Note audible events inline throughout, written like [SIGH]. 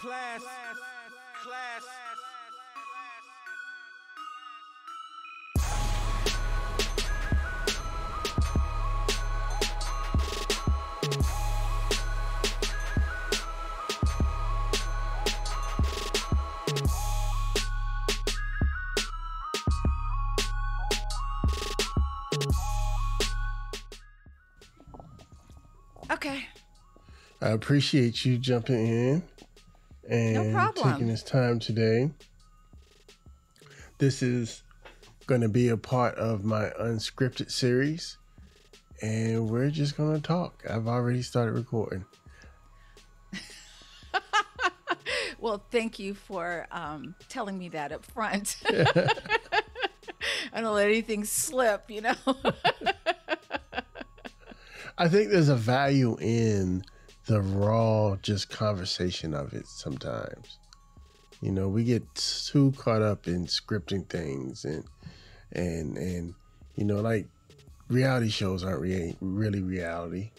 Class. Class. Okay. I appreciate you jumping in and problem. taking this time today. This is going to be a part of my unscripted series, and we're just going to talk. I've already started recording. [LAUGHS] Well, thank you for um, telling me that up front. [LAUGHS] [LAUGHS] I don't let anything slip, you know. I think there's a value in the raw, just conversation of it sometimes. You know, we get too caught up in scripting things and and and you know, like reality shows aren't rea- really reality,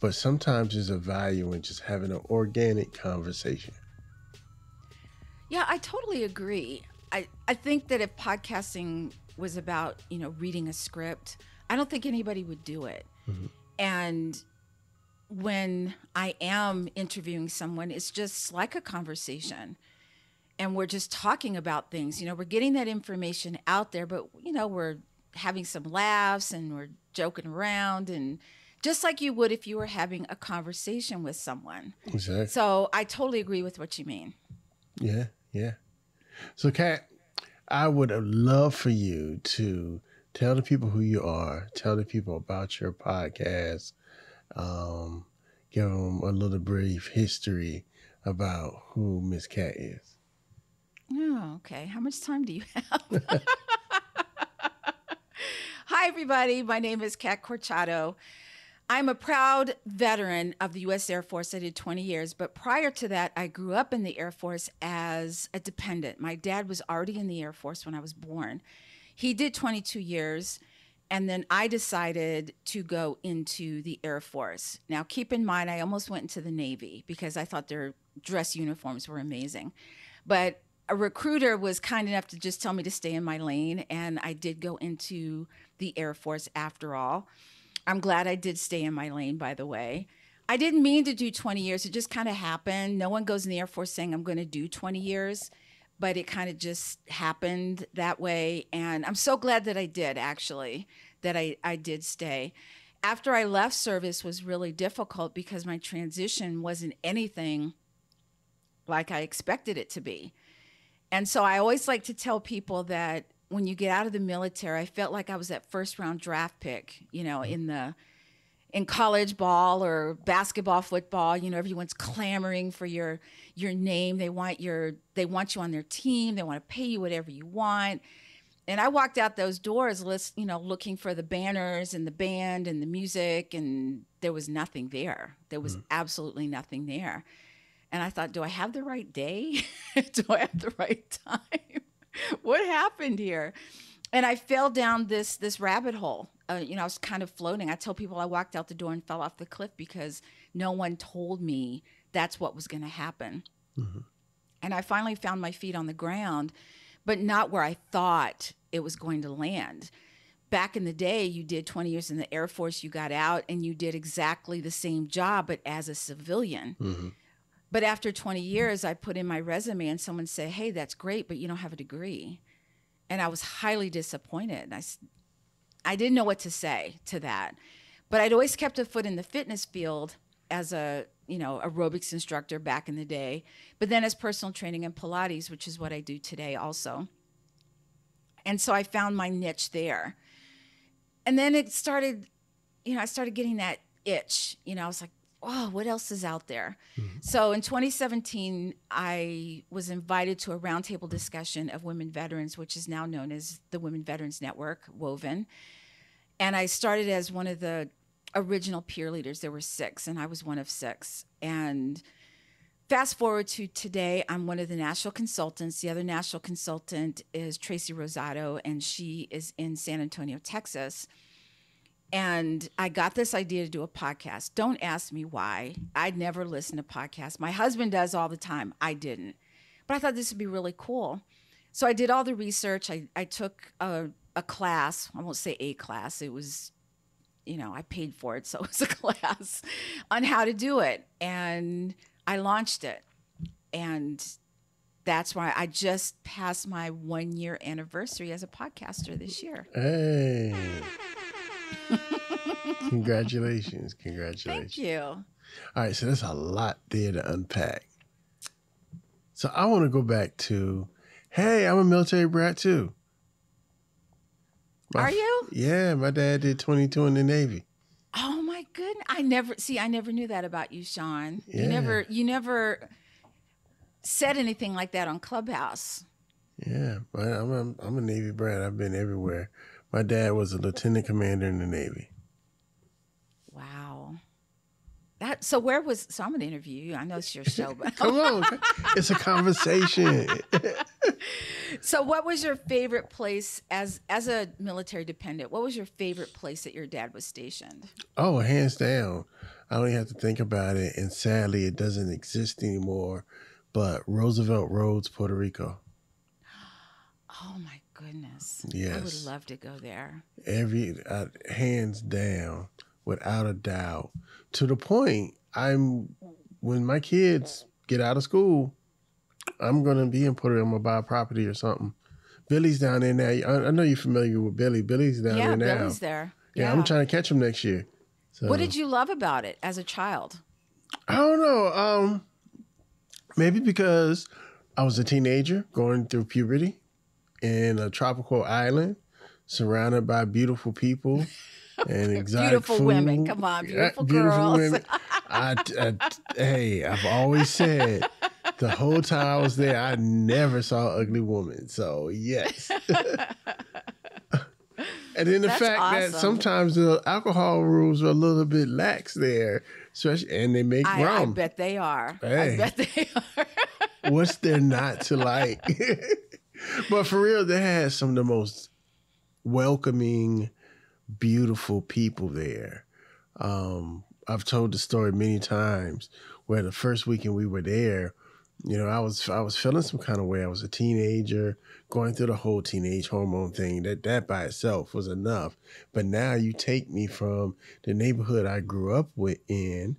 but sometimes there's a value in just having an organic conversation. yeah, I totally agree. I, I think that if podcasting was about, you know, reading a script, I don't think anybody would do it. Mm-hmm. And when I am interviewing someone, it's just like a conversation. And we're just talking about things. You know, we're getting that information out there, but, you know, we're having some laughs and we're joking around and just like you would if you were having a conversation with someone. Exactly. So I totally agree with what you mean. Yeah, yeah. So, Cat, I would love for you to tell the people who you are, tell the people about your podcast, um, give them a little brief history about who Miss Cat is. Oh, okay. How much time do you have? [LAUGHS] Hi, everybody. My name is Cat Corchado. I'm a proud veteran of the U.S. Air Force. I did 20 years, but prior to that, I grew up in the Air Force as a dependent. My dad was already in the Air Force when I was born. He did 22 years, and then I decided to go into the Air Force. Now, keep in mind, I almost went into the Navy because I thought their dress uniforms were amazing. But a recruiter was kind enough to just tell me to stay in my lane, and I did go into the Air Force after all. I'm glad I did stay in my lane, by the way. I didn't mean to do 20 years. It just kind of happened. No one goes in the Air Force saying, I'm going to do 20 years, but it kind of just happened that way. And I'm so glad that I did, actually, that I, I did stay. After I left service was really difficult because my transition wasn't anything like I expected it to be. And so I always like to tell people that when you get out of the military, I felt like I was that first round draft pick, you know, mm-hmm. in the in college ball or basketball, football, you know, everyone's clamoring for your your name. They want your they want you on their team. They want to pay you whatever you want. And I walked out those doors, list, you know, looking for the banners and the band and the music, and there was nothing there. There was mm. absolutely nothing there. And I thought, do I have the right day? [LAUGHS] do I have the right time? [LAUGHS] what happened here? And I fell down this this rabbit hole. Uh, you know, I was kind of floating. I tell people I walked out the door and fell off the cliff because no one told me that's what was going to happen. And I finally found my feet on the ground, but not where I thought it was going to land. Back in the day, you did 20 years in the Air Force, you got out and you did exactly the same job, but as a civilian. But after 20 years, I put in my resume and someone said, Hey, that's great, but you don't have a degree. And I was highly disappointed. I, I didn't know what to say to that. But I'd always kept a foot in the fitness field as a, you know, aerobics instructor back in the day, but then as personal training and Pilates, which is what I do today also. And so I found my niche there. And then it started, you know, I started getting that itch. You know, I was like, oh, what else is out there? Mm-hmm. So in 2017, I was invited to a roundtable discussion of women veterans, which is now known as the Women Veterans Network, Woven. And I started as one of the original peer leaders. There were six, and I was one of six. And fast forward to today, I'm one of the national consultants. The other national consultant is Tracy Rosado, and she is in San Antonio, Texas. And I got this idea to do a podcast. Don't ask me why. I'd never listened to podcasts. My husband does all the time. I didn't. But I thought this would be really cool. So I did all the research. I, I took a, a class. I won't say a class. It was, you know, I paid for it. So it was a [LAUGHS] class on how to do it. And I launched it. And that's why I just passed my one year anniversary as a podcaster this year. Hey. [LAUGHS] Congratulations. Congratulations. Thank you. All right, so there's a lot there to unpack. So I want to go back to, hey, I'm a military brat too. My Are you? Yeah, my dad did 22 in the Navy. Oh my goodness. I never see I never knew that about you, Sean. Yeah. You never you never said anything like that on Clubhouse. Yeah, but I'm a, I'm a Navy brat. I've been everywhere. My dad was a lieutenant commander in the Navy. Wow. That so where was so I'm gonna interview you. I know it's your show, but [LAUGHS] Come on, it's a conversation. [LAUGHS] so what was your favorite place as as a military dependent? What was your favorite place that your dad was stationed? Oh, hands down. I don't even have to think about it. And sadly, it doesn't exist anymore. But Roosevelt Roads, Puerto Rico. [GASPS] Oh my goodness. I would love to go there. Every uh, hands down, without a doubt. To the point, I'm when my kids get out of school, I'm gonna be in Puerto Rico. I'm gonna buy a property or something. Billy's down there now. I, I know you're familiar with Billy. Billy's down yeah, there now. Billy's there. Yeah, I'm trying to catch him next year. So. What did you love about it as a child? I don't know. Um, maybe because I was a teenager going through puberty in a tropical island, surrounded by beautiful people [LAUGHS] and exotic Beautiful food. women. Come on, Yeah, beautiful girls. women. [LAUGHS] I, I- hey, I've always said the whole time I was there, I never saw an ugly woman. So yes. [LAUGHS] And then the That's fact that sometimes the alcohol rules are a little bit lax there, especially and they make I, I rum. bet they are. Hey. I bet they are. What's there not to like? But for real, they had some of the most welcoming, beautiful people there. Um, I've told the story many times where the first weekend we were there, you know, I was I was feeling some kind of way. I was a teenager going through the whole teenage hormone thing. That that by itself was enough. But now you take me from the neighborhood I grew up with in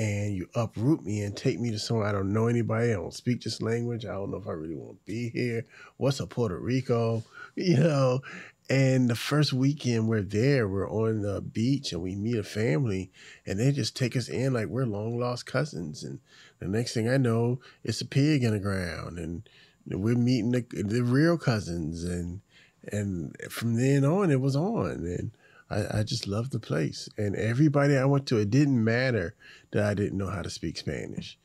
and you uproot me and take me to somewhere I don't know anybody. I don't speak this language. I don't know if I really want to be here. What's a Puerto Rico? [LAUGHS] You know. And the first weekend we're there, we're on the beach and we meet a family and they just take us in like we're long lost cousins. And the next thing I know, it's a pig in the ground and we're meeting the, the real cousins. And and from then on, it was on. And I, I just loved the place. And everybody I went to, it didn't matter that I didn't know how to speak Spanish.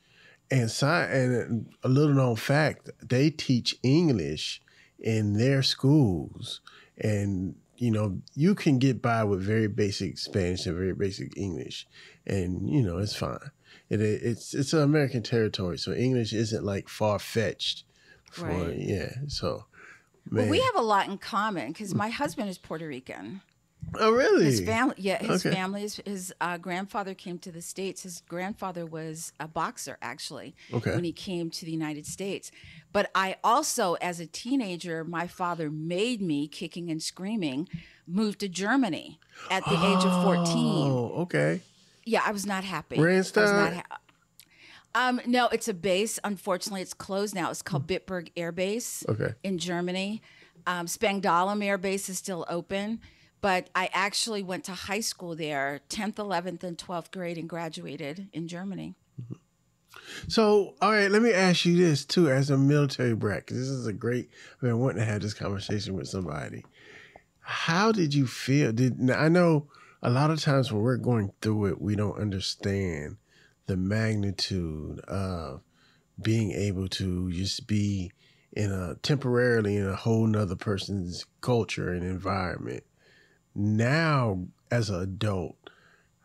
And and uh, a little known fact, they teach English in their schools. And you know, you can get by with very basic Spanish and very basic English, and you know it's fine. It, it's it's an American territory, so English isn't like far fetched. For Right. yeah, so man. Well, we have a lot in common because my husband is Puerto Rican. Oh really? His family, yeah, his Okay. family, his, his uh, grandfather came to the states. His grandfather was a boxer, actually, Okay. when he came to the United States. But I also, as a teenager, my father made me, kicking and screaming, move to Germany at the age of fourteen. Oh, okay. Yeah, I was not happy. Ramstein? ha- um, no, it's a base. Unfortunately, it's closed now. It's called Bitburg Air Base Okay. in Germany. Um, Spangdahlem Air Base is still open, but I actually went to high school there, 10th, 11th, and 12th grade, and graduated in Germany. Mm-hmm. So, all right, let me ask you this too, as a military brat, because this is a great. I mean, I want to have this conversation with somebody. How did you feel? Did I know a lot of times when we're going through it, we don't understand the magnitude of being able to just be in a temporarily in a whole nother person's culture and environment. Now, as an adult,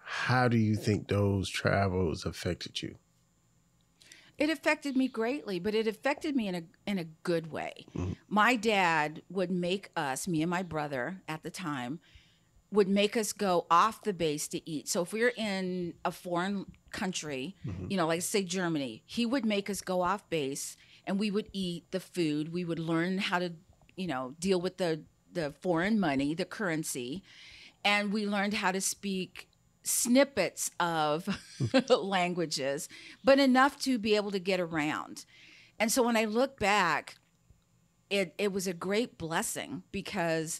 how do you think those travels affected you? It affected me greatly, but it affected me in a in a good way. Mm-hmm. My dad would make us, me and my brother at the time, would make us go off the base to eat. So if we were in a foreign country, mm-hmm. you know, like say Germany, he would make us go off base and we would eat the food. We would learn how to, you know, deal with the the foreign money, the currency, and we learned how to speak snippets of [LAUGHS] languages, but enough to be able to get around. And so when I look back, it it was a great blessing because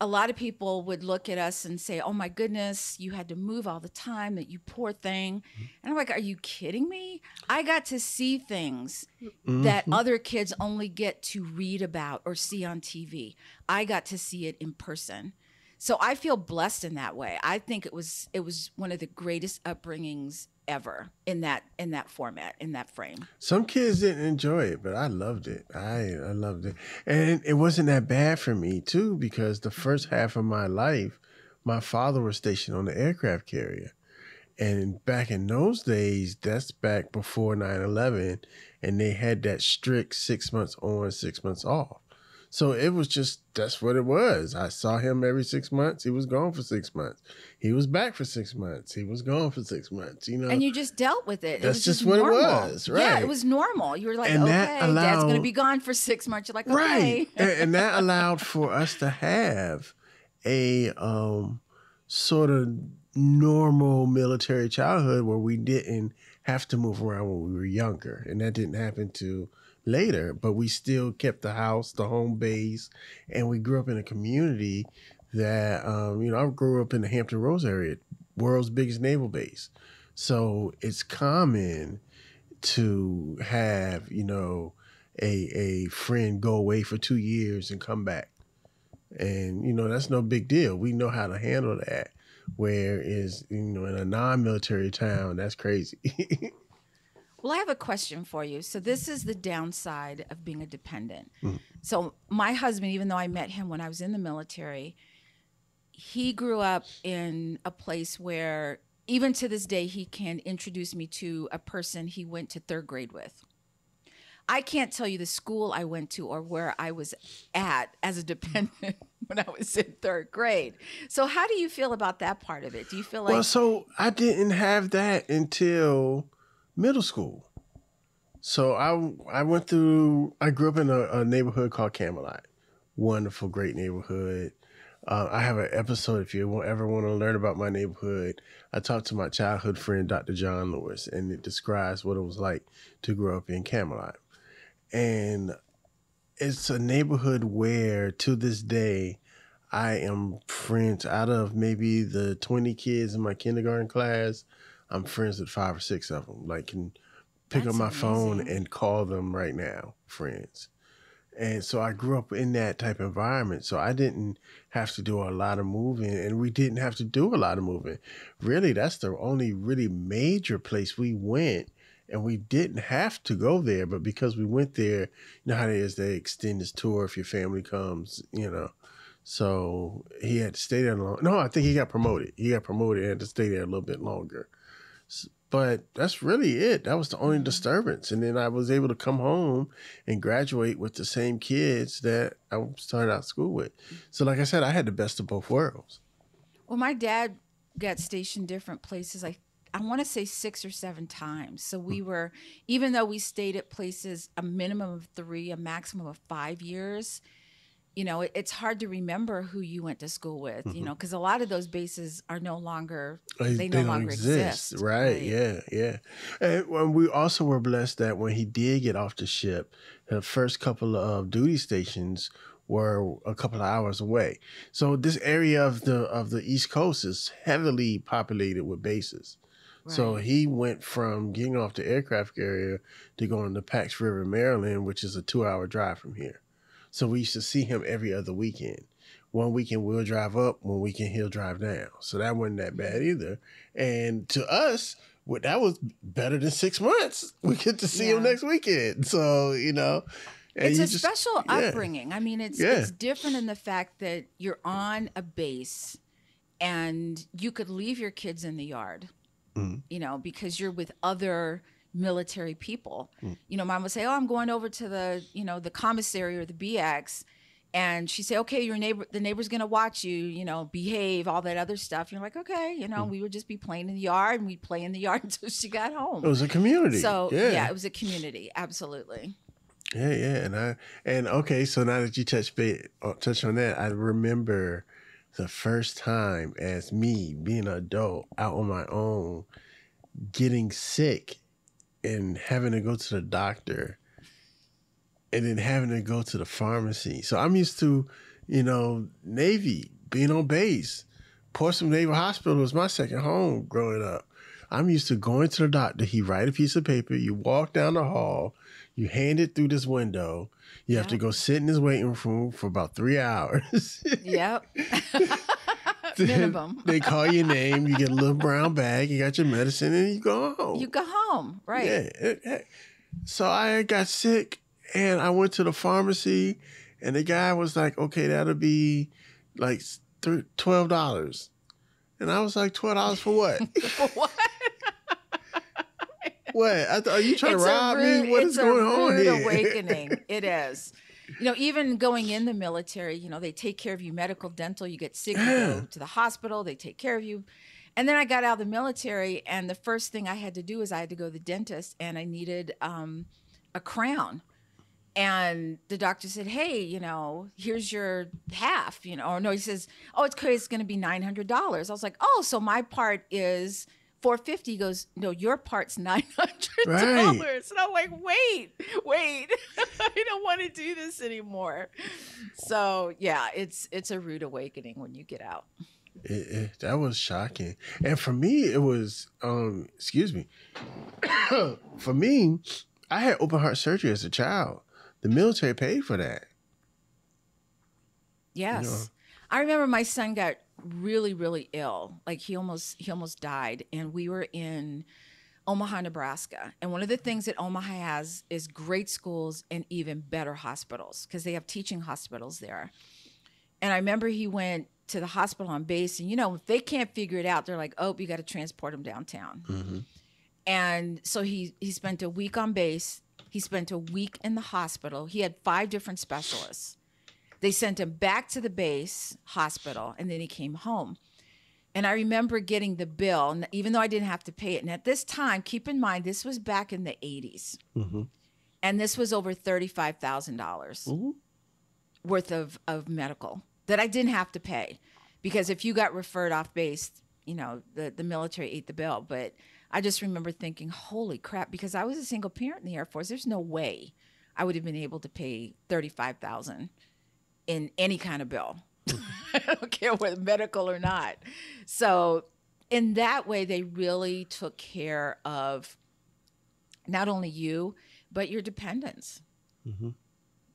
a lot of people would look at us and say, "Oh my goodness, you had to move all the time. That you poor thing." And I'm like, "Are you kidding me? I got to see things that mm-hmm. other kids only get to read about or see on TV. I got to see it in person." So I feel blessed in that way. I think it was it was one of the greatest upbringings ever in that in that format in that frame. Some kids didn't enjoy it, but I loved it. I I loved it, and it wasn't that bad for me too because the first half of my life, my father was stationed on the aircraft carrier, and back in those days, that's back before 9-11, and they had that strict six months on, six months off. So it was just that's what it was. I saw him every six months. He was gone for six months. He was back for six months. He was gone for six months. You know, and you just dealt with it. It That's was just what it was, right? Yeah, it was normal. You were like, And okay, that dad's going to be gone for six months. You're like, okay. right [LAUGHS] and, and that allowed for us to have a um sort of normal military childhood where we didn't have to move around when we were younger and that didn't happen to later but we still kept the house the home base and we grew up in a community that um you know i grew up in the hampton roads area world's biggest naval base. So it's common to have you know a a friend go away for two years and come back. And you know that's no big deal. We know how to handle that whereas you know in a non-military town that's crazy [LAUGHS] Well, I have a question for you. So, this is the downside of being a dependent. Mm-hmm. So, my husband, even though I met him when I was in the military, he grew up in a place where, even to this day, he can introduce me to a person he went to third grade with. I can't tell you the school I went to or where I was at as a dependent [LAUGHS] when I was in third grade. So, how do you feel about that part of it? Do you feel like well so i didn't have that until middle school so i i went through i grew up in a, a neighborhood called camelot wonderful great neighborhood uh, I have an episode if you ever want to learn about my neighborhood. I talked to my childhood friend, Dr. John Lewis, and it describes what it was like to grow up in Camelot. And it's a neighborhood where to this day, I am friends out of maybe the 20 kids in my kindergarten class. I'm friends with five or six of them. Like, can pick That's up my phone and call them right now, friends. And so I grew up in that type of environment. So I didn't have to do a lot of moving and we didn't have to do a lot of moving. Really, that's the only really major place we went. And we didn't have to go there, but because we went there, you know how it is, they extend this tour if your family comes, you know. So he had to stay there long. No, I think he got promoted. He got promoted and had to stay there a little bit longer. But that's really it. That was the only mm-hmm. disturbance. And then I was able to come home and graduate with the same kids that I started out school with. So, like I said, I had the best of both worlds. Well, my dad got stationed different places. I I want to say six or seven times. So we hmm. were, even though we stayed at places a minimum of three, a maximum of five years. You know, it, it's hard to remember who you went to school with. You mm-hmm. know, because a lot of those bases are no longer they, no don't longer exist. Right, Yeah. Yeah. And when we also were blessed that when he did get off the ship, the first couple of duty stations were a couple of hours away. So this area of the of the East Coast is heavily populated with bases. So he went from getting off the aircraft carrier to going to Pax River, Maryland, which is a two hour drive from here. So we used to see him every other weekend. One weekend we'll drive up, one weekend he'll drive down. So that wasn't that bad either. And to us, well, that was better than six months. [LAUGHS] We get to see him next weekend. So, you know. it's you a just- special yeah. upbringing. I mean, it's Yeah. it's different in the fact that you're on a base and you could leave your kids in the yard, Mhm. you know, because you're with other military people. Mm. You know, mom would say, "Oh, I'm going over to the, you know, the commissary or the BX." And she say, "Okay, your neighbor, the neighbor's gonna watch you. You know, behave, all that other stuff." And you're like, "Okay, you know, we would just be playing in the yard, and we'd play in the [LAUGHS] yard until she got home." It was a community. so yeah. yeah. it was a community, absolutely. Yeah, yeah, and I and okay, so now that you touch ba- uh, touch on that, I remember the first time as me being an adult out on my own, getting sick, and having to go to the doctor, and then having to go to the pharmacy. So I'm used to, you know, Navy being on base. Portsmouth Naval Hospital was my second home growing up. I'm used to going to the doctor. He write a piece of paper. You walk down the hall. You hand it through this window. You have to go sit in this waiting room for about three [LAUGHS] hours. Yep. [LAUGHS] Minimum. [LAUGHS] they call your name. You get a little brown bag. You got your medicine, and you go home. You go home, right? Yeah. it- it- So I got sick, and I went to the pharmacy, and the guy was like, "Okay, that'll be like twelve dollars," and I was like, 12 dollars for what? [LAUGHS] what? [LAUGHS] what? Th- are you trying It's to rob rude- me? What is it's is a going on rude awakening. It is. You know, even going in the military, you know, they take care of you medical, dental. You get sick, you go to the hospital, they take care of you. And then I got out of the military, and the first thing I had to do is I had to go to the dentist, and I needed um, a crown. And the doctor said, "Hey, you know, here's your half." You know, or no, he says, "Oh, it's. It's going to be nine hundred dollars." I was like, "Oh, so my part is." 450 He goes no your part's $900 Right. and i'm like wait wait [LAUGHS] i don't want to do this anymore so yeah it's it's a rude awakening when you get out It, it, that was shocking. And for me, it was, um, excuse me. [COUGHS] for me, I had open heart surgery as a child. The military paid for that. Yes. I remember my son got really, really ill. Like he almost he almost died. And we were in Omaha, Nebraska. And one of the things that Omaha has is great schools and even better hospitals because they have teaching hospitals there. And I remember he went to the hospital on base, and you know, if they can't figure it out, they're like, "Oh, you got to transport him downtown." Mm-hmm. And so he he spent a week on base. He spent a week in the hospital. He had five different specialists. They sent him back to the base hospital, and then he came home. And I remember getting the bill, and even though I didn't have to pay it. And at this time, keep in mind, this was back in the 80s. Mm-hmm. And this was over $35,000 Ooh. worth of, of medical that I didn't have to pay. Because if you got referred off base, you know, the, the military ate the bill. But I just remember thinking, holy crap, because I was a single parent in the Air Force, there's no way I would have been able to pay 35000 in any kind of bill. [LAUGHS] I don't care whether medical or not. So, in that way, they really took care of not only you, but your dependents. Mhm.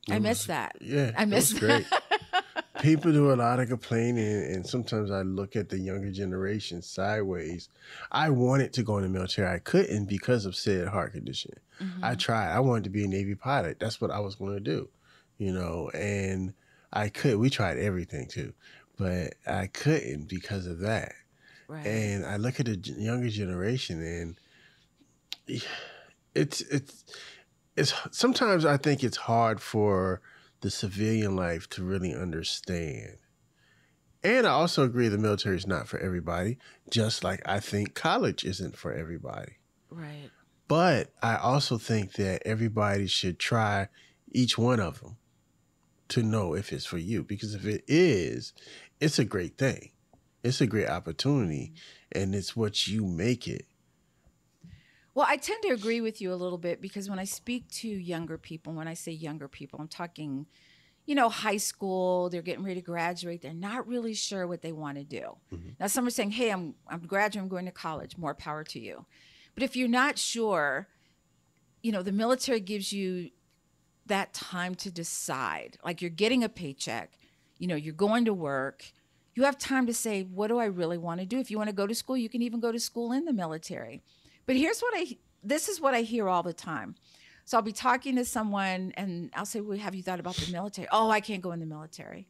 I miss was- that. Yeah, I miss was great. [LAUGHS] People do a lot of complaining, and sometimes I look at the younger generation sideways. I wanted to go in the military, I couldn't because of said heart condition. Mm-hmm. I tried. I wanted to be a Navy pilot. That's what I was going to do, you know. And I could. We tried everything too, but I couldn't because of that. Right. And I look at the younger generation, and [SIGHS] it's it's it's sometimes I think it's hard for the civilian life to really understand. And I also agree the military is not for everybody, just like I think college isn't for everybody. right. But I also think that everybody should try each one of them to know if it's for you. Because if it is, it's a great thing. It's a great opportunity, and it's what you make it. Well, I tend to agree with you a little bit because when I speak to younger people, when I say younger people, I'm talking, you know, high school, they're getting ready to graduate, they're not really sure what they want to do. Mm-hmm. Now some are saying, "Hey, I'm I'm graduating, I'm going to college, more power to you." But if you're not sure, you know, the military gives you that time to decide. Like you're getting a paycheck, you know, you're going to work. You have time to say, what do I really want to do? If you want to go to school, you can even go to school in the military. But here's what I this is what I hear all the time. So I'll be talking to someone and I'll say, Well, have you thought about the military? Oh, I can't go in the military.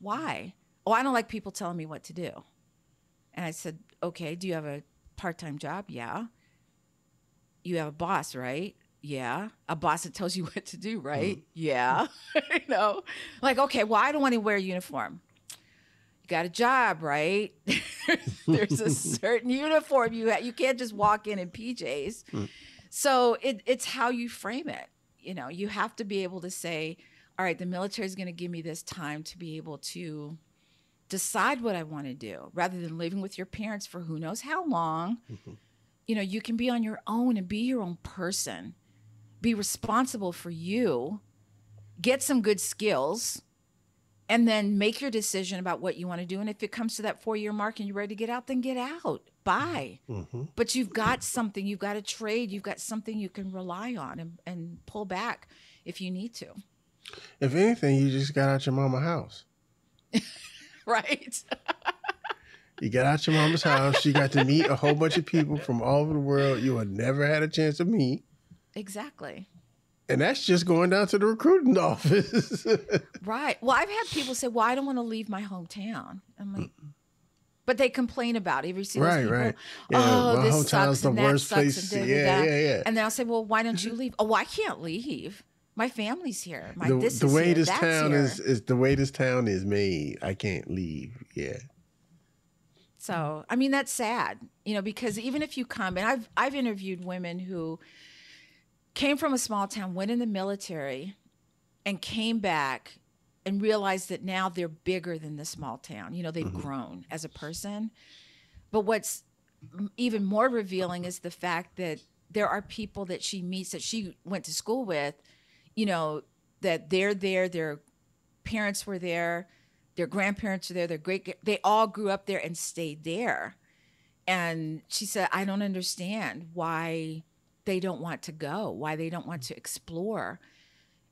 Why? Oh, I don't like people telling me what to do. And I said, Okay, do you have a part time job? Yeah. You have a boss, right? Yeah. A boss that tells you [LAUGHS] what to do, right? Mm-hmm. Yeah. Mm-hmm. [LAUGHS] you know, like, okay, well, I don't want to wear a uniform. You got a job, right? [LAUGHS] There's a certain uniform you ha- you can't just walk in in PJs. Mm. So it, it's how you frame it. You know, you have to be able to say, all right, the military is going to give me this time to be able to decide what I want to do rather than living with your parents for who knows how long. Mm-hmm. You know, you can be on your own and be your own person, be responsible for you, get some good skills, and then make your decision about what you want to do. And if it comes to that four year mark and you're ready to get out, then get out. Bye. Mm-hmm. But you've got something, you've got a trade, you've got something you can rely on and, and pull back if you need to. If anything, you just got out your mama's house. [LAUGHS] Right. You got out your mama's house. You got to meet a whole bunch of people from all over the world you had never had a chance to meet. Exactly. And that's just going down to the recruiting [LAUGHS] office. Right. Well, I've had people say, "Well, I don't want to leave my hometown." I'm like, mm. but they complain about it. Have you seen Right, people? right. Yeah, oh, my this sucks the and that worst sucks place. and da, Yeah, da. yeah, yeah. And then I'll say, "Well, why don't you mm-hmm. leave?" Oh, I can't leave. My family's here. My the, this the is way here, this town here. is is the way this town is made. I can't leave. Yeah. So, I mean, that's sad, you know, because even if you come, and I've I've interviewed women who came from a small town, went in the military, and came back and realized that now they're bigger than the small town. You know, they've mm-hmm. grown as a person. But what's even more revealing is the fact that there are people that she meets that she went to school with, you know, that they're there, their parents were there, their grandparents are there, their great they all grew up there and stayed there. And she said, I don't understand why they don't want to go, why they don't want to explore.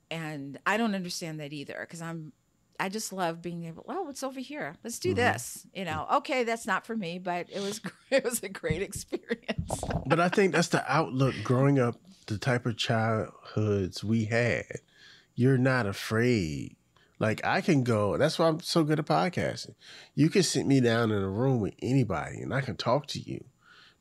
And I don't understand that either because I'm I just love being able, well, it's over here? Let's do mm-hmm. this. You know, okay, that's not for me, but it was [LAUGHS] it was a great experience. [LAUGHS] But I think that's the outlook growing up, the type of childhoods we had. You're not afraid. Like I can go, that's why I'm so good at podcasting. You can sit me down in a room with anybody and I can talk to you.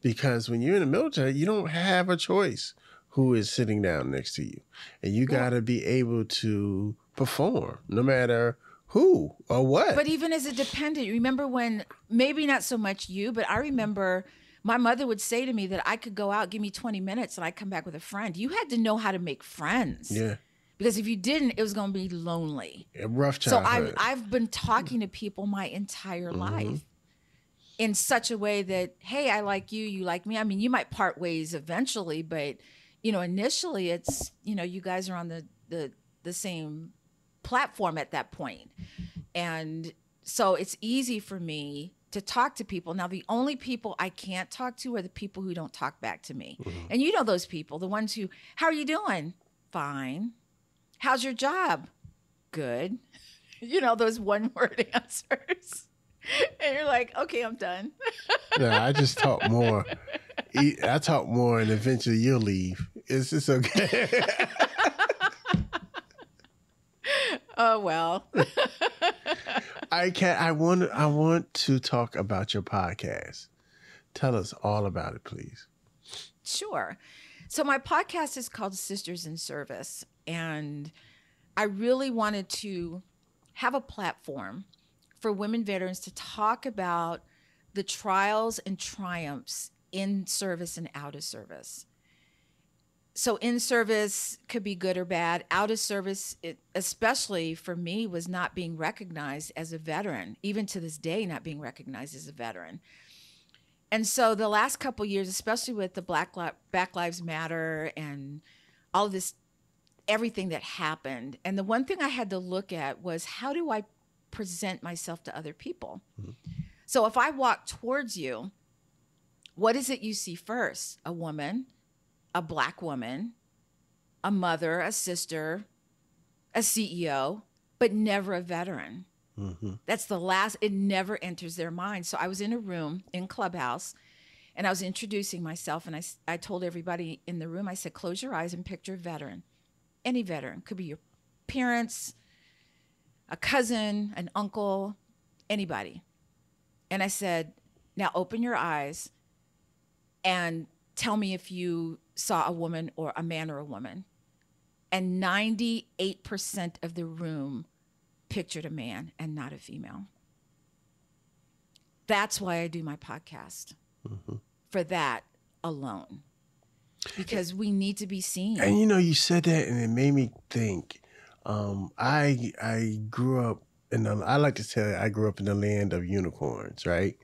Because when you're in the military, you don't have a choice who is sitting down next to you. And you got to be able to perform no matter who or what. But even as a dependent, remember when maybe not so much you, but I remember my mother would say to me that I could go out, give me 20 minutes, and I'd come back with a friend. You had to know how to make friends. yeah, Because if you didn't, it was going to be lonely. a rough So. I've, I've been talking to people my entire mm-hmm. life in such a way that, hey, I like you, you like me. I mean, you might part ways eventually, but, you know, initially it's, you know, you guys are on the, the, the same platform at that. And so it's easy for me to talk to people. Now, the only people I can't talk to are the people who don't talk back to me. Mm-hmm. And you know those people, the ones who, how are you doing? Fine. How's your job? Good. [LAUGHS] You know, those one word [LAUGHS] answers. [LAUGHS] And you're like, okay, I'm done. Yeah, I just talk [LAUGHS] more. I talk more, and eventually you'll leave. It's just okay. [LAUGHS] Oh, well. I can. I want. I want to talk about your podcast. Tell us all about it, please. Sure. So my podcast is called Sisters in Service, and I really wanted to have a platform for women veterans to talk about the trials and triumphs in service and out of service. So in service could be good or bad. Out of service, it, especially for me, was not being recognized as a veteran. Even to this day, not being recognized as a veteran. And so the last couple years, especially with the Black Li- Black Lives Matter and all of this, everything that happened, and the one thing I had to look at was how do I present myself to other people? So if I walk towards you, what is it you see first? A woman, a black woman, a mother, a sister, a CEO, but never a veteran. Mm-hmm. That's the last, it never enters their mind. So I was in a room in Clubhouse and I was introducing myself and I, I told everybody in the room, I said, close your eyes and picture a veteran. Any veteran. Could be your parents, a cousin, an uncle, anybody. And I said, now open your eyes and tell me if you saw a woman or a man or a woman, and 98% of the room pictured a man and not a female. That's why I do my podcast mm-hmm. for that alone. Because we need to be seen. And you know, you said that, and it made me think. Um, I I grew up in the. I like to say I grew up in the land of unicorns, right?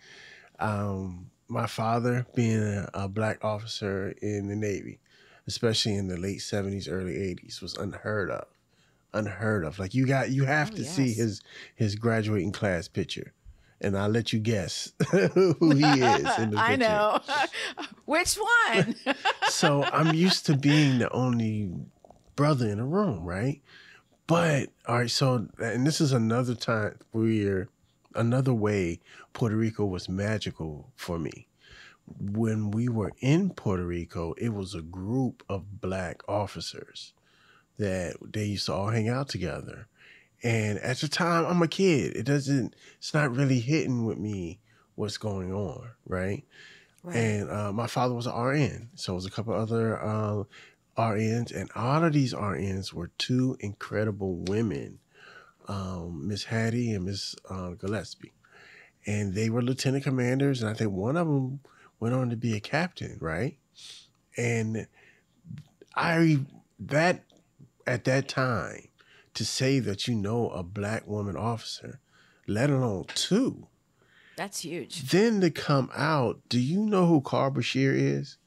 Um, my father being a, a black officer in the Navy, especially in the late seventies, early eighties, was unheard of. Unheard of. Like you got, you have Oh, to see his his graduating class picture, and I'll let you guess [LAUGHS] who he is. In the [LAUGHS] I know. [LAUGHS] Which one? so I'm used to being the only brother in the room, right? But all right, so and this is another time where another way Puerto Rico was magical for me. When we were in Puerto Rico, it was a group of black officers that they used to all hang out together. And at the time, I'm a kid. It doesn't, it's not really hitting with me what's going on, right? right. And uh, my father was an RN. So it was a couple other uh, RNs. And all of these RNs were two incredible women, um, Miss Hattie and Miss uh, Gillespie. And they were lieutenant commanders. And I think one of them went on to be a captain, right? And I, that, at that time, to say that you know a black woman officer, let alone two, That's huge. then to come out, do you know who Carl Brashear is?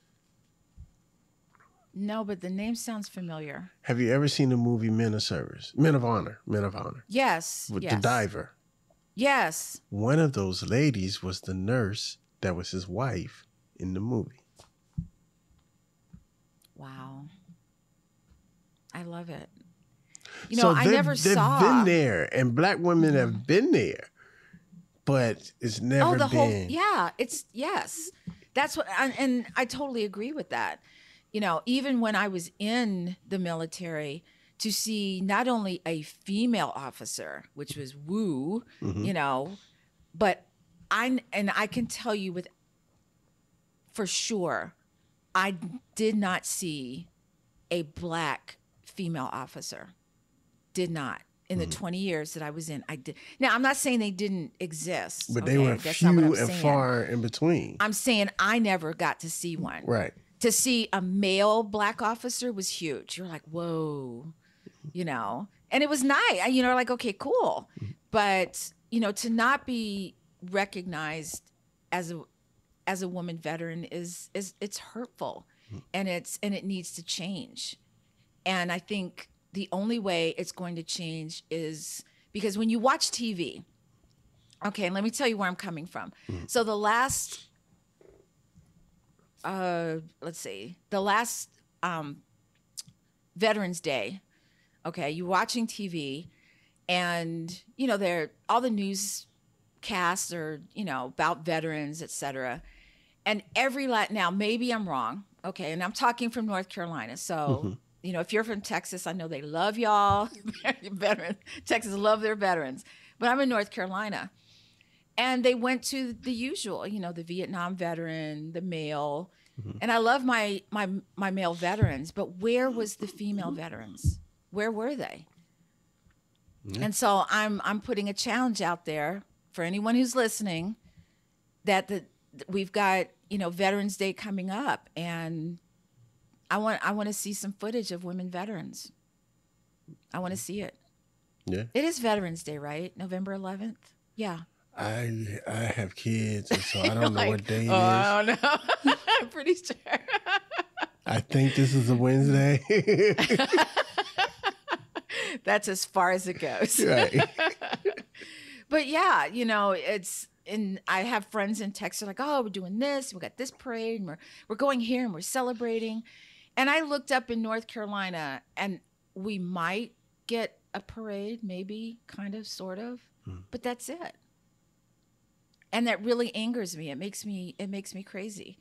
No, but the name sounds familiar. Have you ever seen the movie Men of Service? Men of Honor. Men of Honor. Yes. With yes. the diver. Yes. One of those ladies was the nurse that was his wife in the movie. Wow. I love it. You so know, I they've- never they've saw. been there, and black women have mm. been there, but it's oh, never oh, the been. whole yeah. It's yes. That's what, and, and I totally agree with that. You know, even when I was in the military, to see not only a female officer, which was woo, Mhm. you know, but I and I can tell you with for sure, I did not see a black female officer. Did not in the 20 years that I was in. I did. Now, I'm not saying they didn't exist. But they were That's few and saying. far in between. I'm saying I never got to see one. right. To see a male black officer was huge. You're like, whoa, you know, and it was nice. You know, like, okay, cool. But, you know, to not be recognized as a as a woman veteran is is it's hurtful and it's and it needs to change. And I think the only way it's going to change is because when you watch TV, okay, let me tell you where I'm coming from. So the last uh let's see the last um veterans day okay you're watching tv and you know they're all the newscasts are you know about veterans etc and every la- now maybe i'm wrong okay and i'm talking from north carolina so you know if you're from texas i know they love y'all [LAUGHS] veteran texas love their veterans but i'm in north carolina and they went to the usual you know the vietnam veteran the male. Mm-hmm. And i love my my my male veterans but where was the female veterans? Where were they? And so i'm i'm putting a challenge out there for anyone who's listening that the we've got you know veterans day coming up and i want i want to see some footage of women veterans. I want to see it. Yeah. it is veterans day right? November 11th yeah I I have kids, and so I [LAUGHS] don't know Like, what day it oh, is. Oh no, [LAUGHS] I'm pretty sure. I think this is a Wednesday. [LAUGHS] That's as far as it goes. right. But yeah, you know, it's and I have friends in Texas like, oh, we're doing this, we got this parade, and we're we're going here and we're celebrating. And I looked up in North Carolina, and we might get a parade, maybe, kind of, sort of, hmm. but that's it. And that really angers me. It makes me it makes me crazy.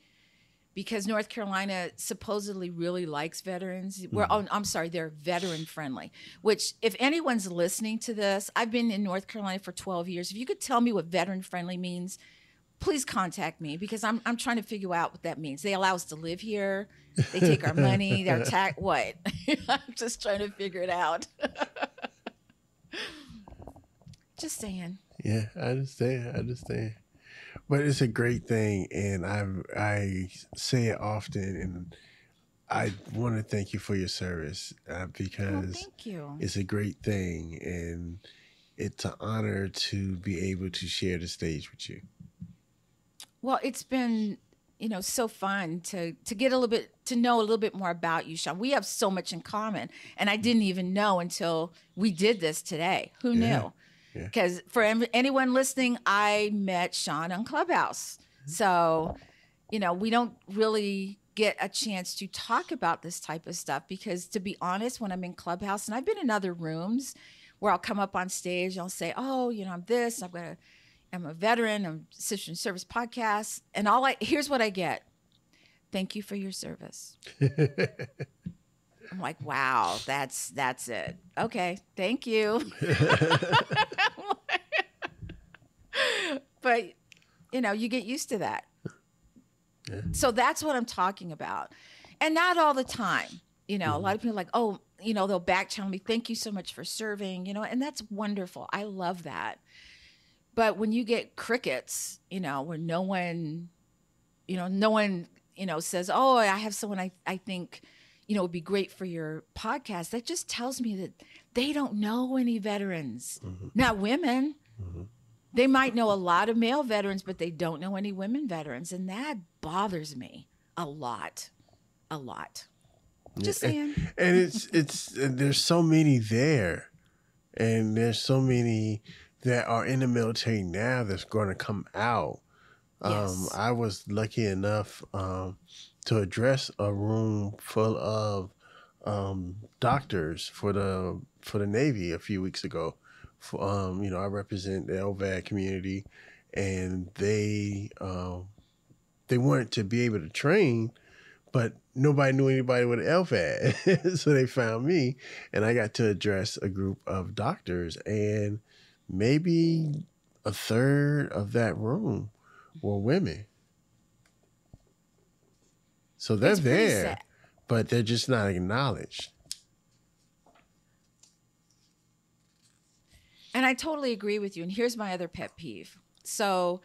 Because North Carolina supposedly really likes veterans. We're, oh, I'm sorry, they're veteran friendly. Which, if anyone's listening to this, I've been in North Carolina for 12 years. If you could tell me what veteran friendly means, please contact me because I'm I'm trying to figure out what that means. They allow us to live here. They take our money. They're [LAUGHS] tax. What? [LAUGHS] I'm just trying to figure it out. [LAUGHS] just saying. Yeah, I understand. I understand. But it's a great thing, and I I say it often, and I want to thank you for your service uh, Oh, because thank you. it's a great thing, and it's an honor to be able to share the stage with you. Well, it's been you know so fun to to get a little bit to know a little bit more about you, Sean. We have so much in common, and I didn't even know until we did this today. Who Yeah, knew? Yeah. Because for em- anyone listening, I met Sean on Clubhouse, mm-hmm. so you know we don't really get a chance to talk about this type of stuff because to be honest when i'm in clubhouse and i've been in other rooms where i'll come up on stage i'll say oh you know i'm this i'm gonna i'm a veteran i'm Sisters in Service podcast and all i here's what i get. Thank you for your service [LAUGHS] i'm like wow that's that's it. Okay thank you. [LAUGHS] But you know you get used to that. So that's what i'm talking about. And not all the time you know a mm-hmm. lot of people are like oh you know they'll back channel me thank you so much for serving you know and that's wonderful. I love that. But when you get crickets you know where no one you know no one you know says oh i have someone i, I think you know would be great for your podcast that just tells me that they don't know any veterans. Not women. They might know a lot of male veterans but they don't know any women veterans and that bothers me a lot a lot. Just saying. [LAUGHS] And it's it's and there's so many there and there's so many that are in the military now that's going to come out. Um Yes. i was lucky enough um to address a room full of um doctors for the for the navy a few weeks ago for, um you know i represent the lvad community and they um they wanted to be able to train but nobody knew anybody with an LVAD. [LAUGHS] so they found me and I got to address a group of doctors and maybe a third of that room were women. So they're It's there, sad. but they're just not acknowledged. And I totally agree with you. And here's my other pet peeve. So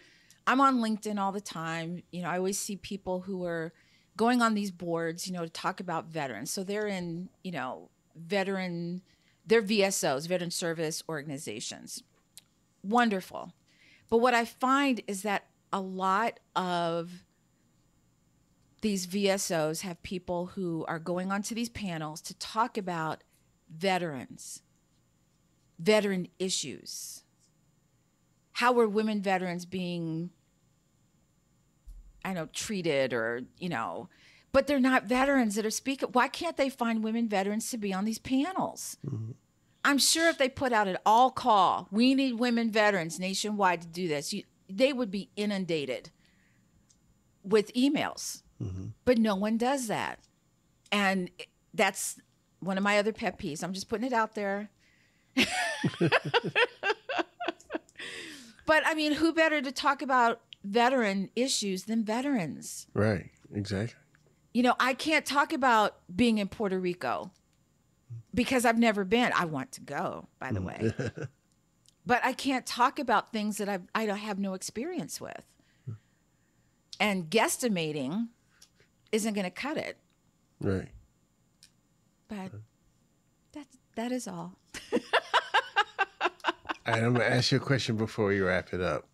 I'm on LinkedIn all the time. You know, I always see people who are going on these boards, you know, to talk about veterans. So they're in, you know, veteran, they're VSOs, veteran service organizations. Wonderful. But what I find is that a lot of these VSOs have people who are going onto these panels to talk about veterans veteran issues. How are women veterans being, I don't know, treated or, you know, but they're not veterans that are speaking. Why can't they find women veterans to be on these panels? Mm-hmm. I'm sure if they put out an all call, we need women veterans nationwide to do this, you, they would be inundated with emails. Mm-hmm. But no one does that. And that's one of my other pet peeves. I'm just putting it out there. [LAUGHS] But I mean, who better to talk about veteran issues than veterans? Right. Exactly. You know, I can't talk about being in Puerto Rico because I've never been. I want to go, by the mm. way. [LAUGHS] but I can't talk about things that I've, I don't have no experience with. Hmm. And guesstimating isn't going to cut it. Right. But that, that is all. [LAUGHS] All right, I'm gonna ask you a question before we wrap it up.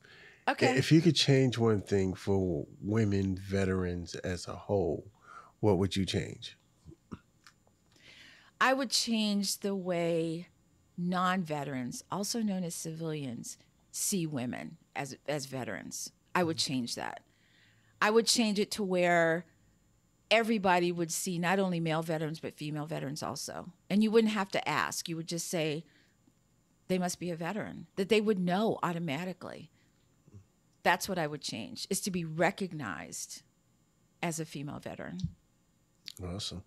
Okay. If you could change one thing for women veterans as a whole, what would you change? I would change the way non-veterans, also known as civilians, see women as as veterans. I would mm-hmm. change that. I would change it to where everybody would see not only male veterans but female veterans also. And you wouldn't have to ask. You would just say they must be a veteran. That they would know automatically. That's what I would change. Is to be recognized as a female veteran. Awesome.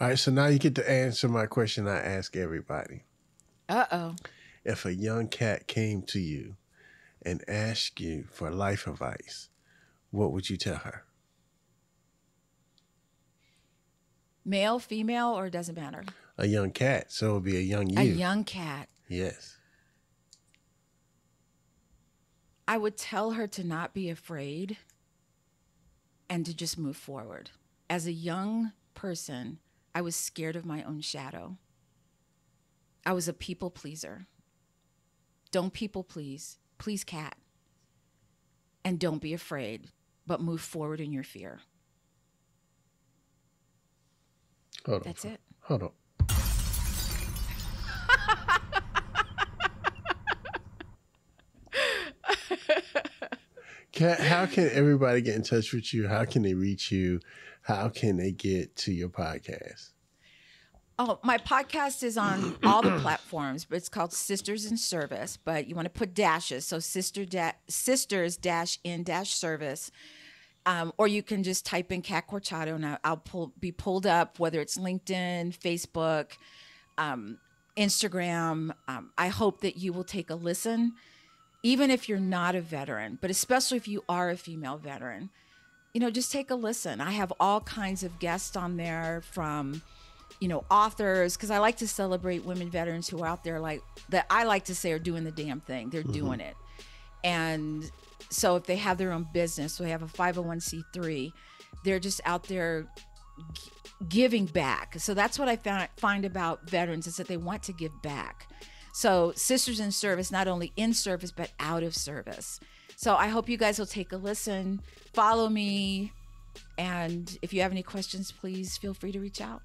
All right, so now you get to answer my question I ask everybody. Uh-oh. If a young cat came to you and asked you for life advice, what would you tell her? Male, female, or it doesn't matter? A young cat, so it'll be a young you. A young cat. yes. I would tell her to not be afraid and to just move forward. As a young person, I was scared of my own shadow. I was a people pleaser. Don't people please. Please, cat. And don't be afraid, but move forward in your fear. Hold on. That's it. Hold on. [LAUGHS] Cat, how can everybody get in touch with you? How can they reach you? How can they get to your podcast? Oh, my podcast is on [CLEARS THROAT] all the platforms, but it's called Sisters in Service. But you want to put dashes, so sister da- sisters dash in dash service, um, or you can just type in Cat Corchado, and I'll pull be pulled up. Whether it's LinkedIn, Facebook, um, Instagram. Um, I hope that you will take a listen, even if you're not a veteran, but especially if you are a female veteran. You know, just take a listen. I have all kinds of guests on there from you know, authors, because I like to celebrate women veterans who are out there, like that I like to say are doing the damn thing. They're doing it. And so if they have their own business, so they have a 501c3, they're just out there giving back. So that's what I found, find about veterans is that they want to give back. So Sisters in Service, not only in service, but out of service. So I hope you guys will take a listen, follow me, and if you have any questions, please feel free to reach out.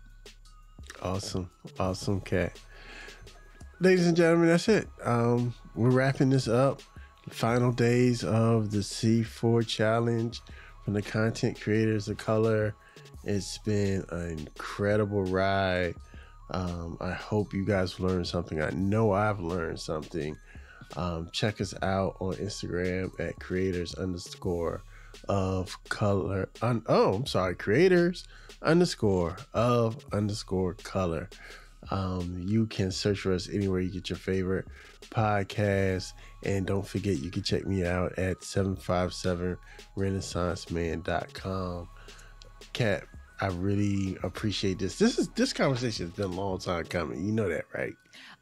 Awesome. Awesome, Cat. Ladies and gentlemen, that's it. Um, we're wrapping this up. Final days of the C4 challenge from the content creators of color. It's been an incredible ride. Um, I hope you guys learned something. I know I've learned something. Um, check us out on Instagram at creators underscore of color. Un- oh, I'm sorry, creators underscore of underscore color. Um, you can search for us anywhere you get your favorite podcast. And don't forget, you can check me out at 757renaissanceman.com. Cat, I really appreciate this. This is this conversation has been a long time coming. You know that, right?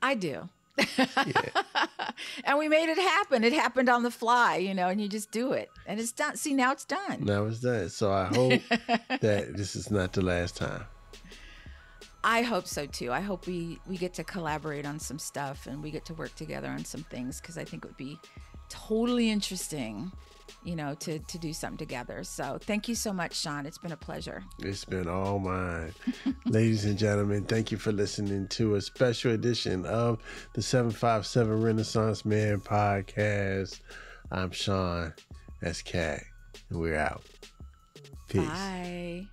I do. Yeah. [LAUGHS] and we made it happen. It happened on the fly, you know, and you just do it. And it's done. See, now it's done. now it's done. So I hope [LAUGHS] that this is not the last time. I hope so too. I hope we we get to collaborate on some stuff and we get to work together on some things because I think it would be totally interesting, you know, to to do something together. So thank you so much, Sean. It's been a pleasure. It's been all mine. [LAUGHS] Ladies and gentlemen, thank you for listening to a special edition of the 757 Renaissance Man podcast. I'm Sean. That's Cat. And we're out. Peace. Bye.